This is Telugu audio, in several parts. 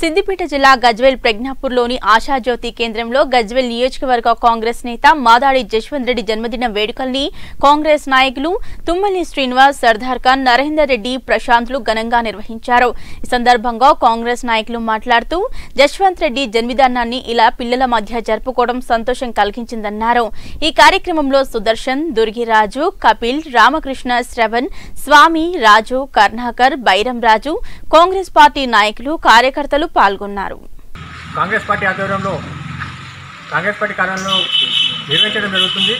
సిద్దిపేట జిల్లా గజ్వేల్ ప్రజ్ఞాపూర్లోని ఆశాజ్యోతి కేంద్రంలో గజ్వేల్ నియోజకవర్గ కాంగ్రెస్ నేత మాదాడి జశ్వంత్ రెడ్డి జన్మదిన వేడుకల్ని కాంగ్రెస్ నాయకులు తుమ్మలి శ్రీనివాస్ సర్దార్ ఖాన్ నరేందర్ రెడ్డి ప్రశాంత్లు ఘనంగా నిర్వహించారు. ఈ సందర్భంగా కాంగ్రెస్ నాయకులు మాట్లాడుతూ జశ్వంత్ రెడ్డి జన్మదినాన్ని ఇలా పిల్లల మధ్య జరుపుకోవడం సంతోషం కలిగించిందన్నారు. ఈ కార్యక్రమంలో సుదర్శన్ దుర్గిరాజు కపిల్ రామకృష్ణ శ్రవణ్ స్వామి రాజు కర్ణాకర్ బైరం రాజు కాంగ్రెస్ పార్టీ నాయకులు కార్యకర్తలు పాల్గొన్నారు. కాంగ్రెస్ పార్టీ ఆధ్వర్యంలో కాంగ్రెస్ పార్టీ కార్యాలయంలో నిర్వహించడం జరుగుతుంది.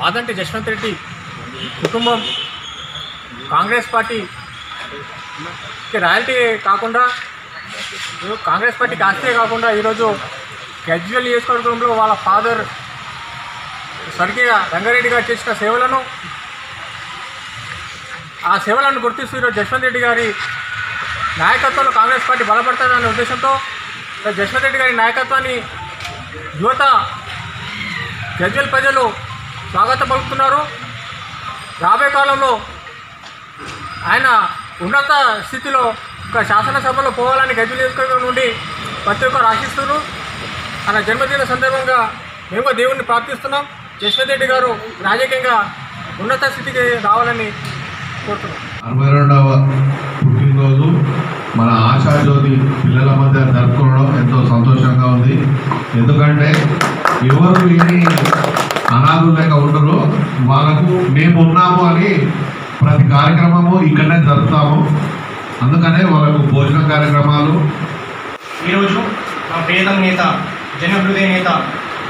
మాదంటి జశ్వంత్ రెడ్డి కుటుంబం కాంగ్రెస్ పార్టీ రాయల్టీ కాకుండా కాంగ్రెస్ పార్టీకి ఆస్తే కాకుండా ఈరోజు గజ్వల్ నియోజకవర్గంలో వాళ్ళ ఫాదర్ స్వర్గీయ రంగారెడ్డి గారు చేసిన సేవలను ఆ సేవలను గుర్తిస్తూ ఈరోజు జశ్వంత్ రెడ్డి గారి నాయకత్వంలో కాంగ్రెస్ పార్టీ బలపడుతుందనే ఉద్దేశంతో ఈరోజు రెడ్డి గారి నాయకత్వాన్ని యువత గజ్వల్ ప్రజలు స్వాగతం పలుకుతున్నారు. రాబోయే కాలంలో ఆయన ఉన్నత స్థితిలో ఒక శాసనసభలో పోవాలని గజ్వల్ నియోజకవర్గం నుండి ప్రతి ఒక్కరు ఆశిస్తున్నారు. ఆయన జన్మదిన సందర్భంగా మేము దేవుణ్ణి ప్రార్థిస్తున్నాం. జస్వంత్ రెడ్డి గారు రాజకీయంగా ఉన్నత స్థితికి రావాలని అరవై రెండవ పుట్టినరోజు మన ఆశాజ్యోతి పిల్లల మధ్య జరుపుకోవడం ఎంతో సంతోషంగా ఉంది. ఎందుకంటే ఎవరు లేని అనాథులు లేక ఉండరు. వాళ్ళకు మేము ఉన్నాము అని ప్రతి కార్యక్రమము ఇక్కడనే జరుపుతాము. అందుకనే వాళ్ళకు భోజన కార్యక్రమాలు. ఈరోజు మా పేద నేత జనహృదయ నేత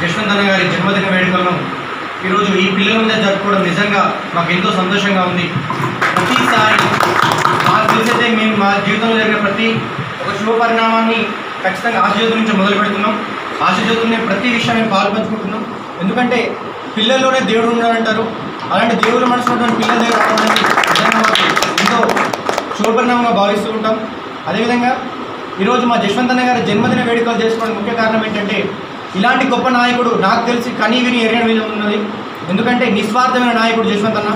జశ్వంత్ గారి జన్మదిన వేడుకలను ఈరోజు ఈ పిల్లల మీద జరుపుకోవడం నిజంగా మాకు ఎంతో సంతోషంగా ఉంది. ప్రతిసారి మాకు తెలిసైతే మేము మా జీవితంలో జరిగిన ప్రతి ఒక శుభ పరిణామాన్ని ఖచ్చితంగా ఆశజ్యోతి నుంచి మొదలు పెడుతున్నాం. ఆశజ్యోతిని ప్రతి విషయం మేము పాల్పంచుకుంటున్నాం ఎందుకంటే పిల్లల్లోనే దేవుడు ఉన్నాడంటారు. అలాంటి దేవుడు మనసు ఉన్నటువంటి పిల్లల దగ్గర రావడానికి ఎంతో శుభపరిణామంగా భావిస్తూ ఉంటాం. అదేవిధంగా ఈరోజు మా జశ్వంత్ అన్న గారి జన్మదిన వేడుకలు చేసుకోవడానికి ముఖ్య కారణం ఏంటంటే ఇలాంటి గొప్ప నాయకుడు నాకు తెలిసి కనీ విని ఎరగని ఉన్నది. ఎందుకంటే నిస్వార్థమైన నాయకుడు జశ్వంత్ అన్న.